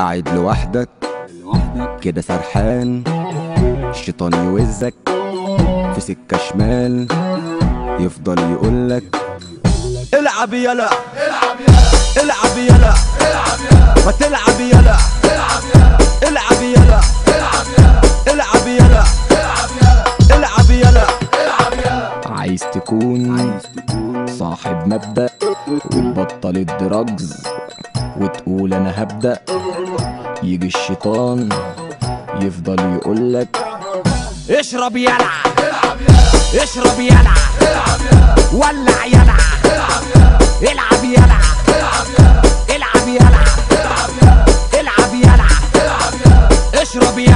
قاعد لوحدك كده سرحان. الشيطان يوزك في سكة شمال يفضل يقولك العب يلا العب يلا ما تلعب يلا العب يلا العب يلا العب يلا. عايز تكون صاحب مبدأ وتبطل الدراجز وتقول أنا هبدأ. يجي الشيطان يفضل يقولك اشرب يلع العب يلع اشرب يلع العب يلع ولع يلع العب يلع العب يلع العب يلع العب يلع العب يلع اشرب يلع